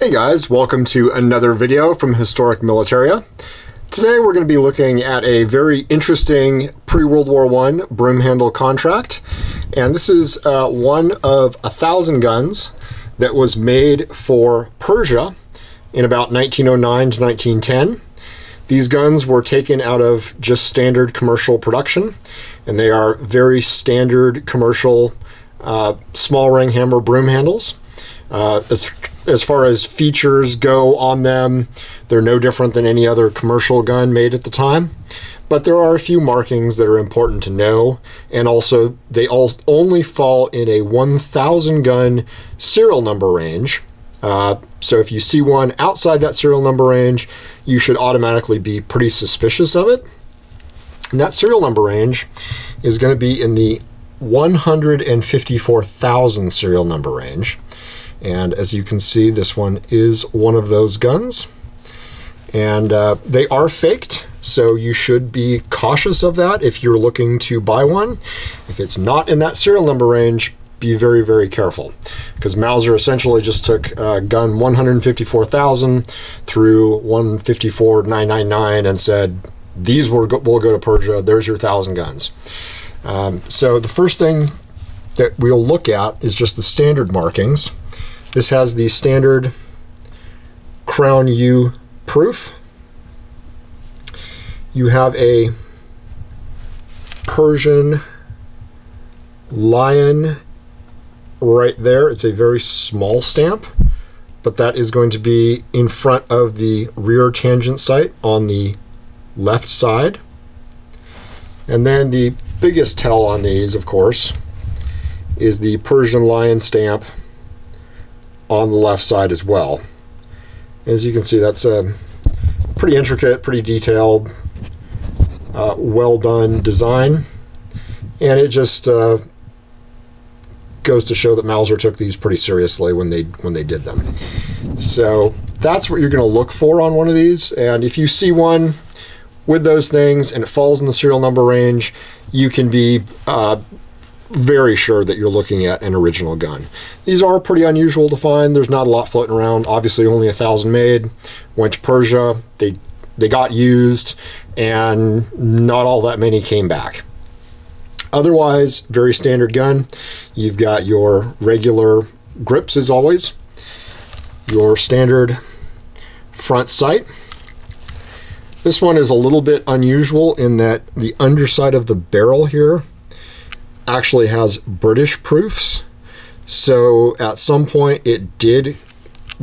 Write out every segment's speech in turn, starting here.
Hey guys, welcome to another video from Historic Militaria. Today we're going to be looking at a very interesting pre-World War I broom handle contract. And this is uh, one of a thousand guns that was made for Persia in about 1909 to 1910. These guns were taken out of just standard commercial production, and they are very standard commercial uh, small ring hammer broom handles. Uh, as far as features go on them, they're no different than any other commercial gun made at the time. But there are a few markings that are important to know, and also they all only fall in a 1,000 gun serial number range. Uh, so if you see one outside that serial number range, you should automatically be pretty suspicious of it. And that serial number range is going to be in the 154,000 serial number range. And as you can see, this one is one of those guns. And uh, they are faked, so you should be cautious of that if you're looking to buy one. If it's not in that serial number range, be very, very careful. Because Mauser essentially just took uh, gun 154,000 through 154,999 and said, these will go, will go to Persia, there's your 1,000 guns. Um, so the first thing that we'll look at is just the standard markings. This has the standard Crown U proof. You have a Persian lion right there. It's a very small stamp, but that is going to be in front of the rear tangent sight on the left side. And then the biggest tell on these, of course, is the Persian lion stamp on the left side as well. As you can see, that's a pretty intricate, pretty detailed, uh, well done design. And it just uh, goes to show that Mauser took these pretty seriously when they when they did them. So that's what you're going to look for on one of these. And if you see one with those things and it falls in the serial number range, you can be uh, very sure that you're looking at an original gun. These are pretty unusual to find. There's not a lot floating around. Obviously, only a thousand made. Went to Persia. They they got used, and not all that many came back. Otherwise, very standard gun. You've got your regular grips as always. Your standard front sight. This one is a little bit unusual in that the underside of the barrel here actually has British proofs. So at some point it did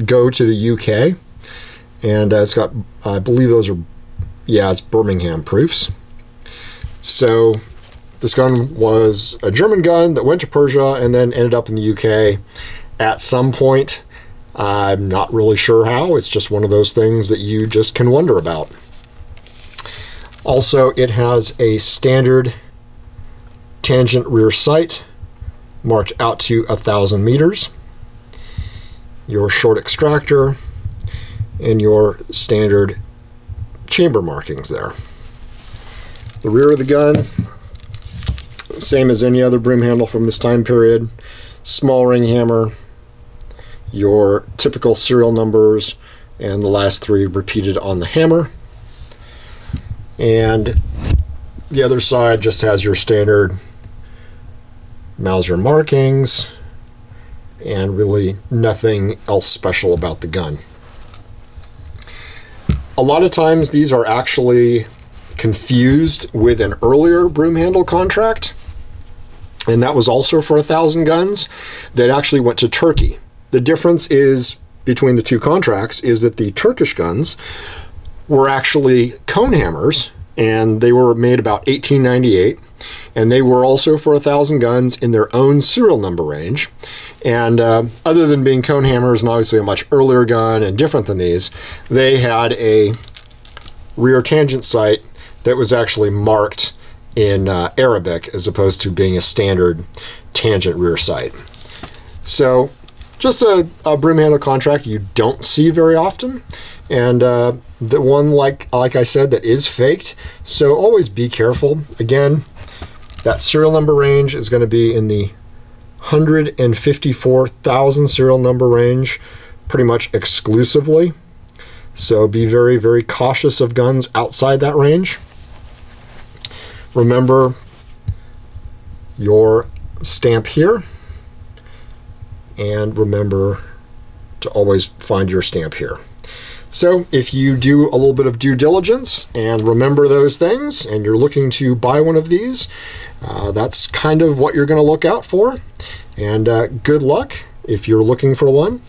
go to the UK, and uh, it's got, I believe those are, yeah, it's Birmingham proofs. So this gun was a German gun that went to Persia and then ended up in the UK at some point. I'm not really sure how. It's just one of those things that you just can wonder about. Also, it has a standard tangent rear sight marked out to a thousand meters, your short extractor, and your standard chamber markings there. The rear of the gun, same as any other broom handle from this time period, small ring hammer, your typical serial numbers, and the last three repeated on the hammer. And the other side just has your standard Mauser markings, and really nothing else special about the gun. A lot of times these are actually confused with an earlier broom handle contract, and that was also for a thousand guns that actually went to Turkey. The difference is between the two contracts is that the Turkish guns were actually cone hammers, and they were made about 1898 and they were also for a thousand guns in their own serial number range. And uh, other than being cone hammers and obviously a much earlier gun and different than these, they had a rear tangent sight that was actually marked in uh, Arabic as opposed to being a standard tangent rear sight. So just a, a broom handle contract you don't see very often. And uh, the one, like, like I said, that is faked. So always be careful. Again, that serial number range is going to be in the 154,000 serial number range pretty much exclusively. So be very, very cautious of guns outside that range. Remember your stamp here. And remember to always find your stamp here. So if you do a little bit of due diligence and remember those things and you're looking to buy one of these, uh, that's kind of what you're going to look out for. And uh, good luck if you're looking for one.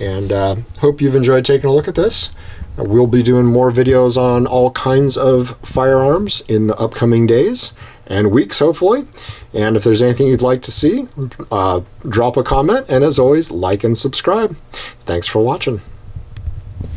And uh, hope you've enjoyed taking a look at this. Uh, we'll be doing more videos on all kinds of firearms in the upcoming days and weeks, hopefully. And if there's anything you'd like to see, uh, drop a comment. And as always, like and subscribe. Thanks for watching.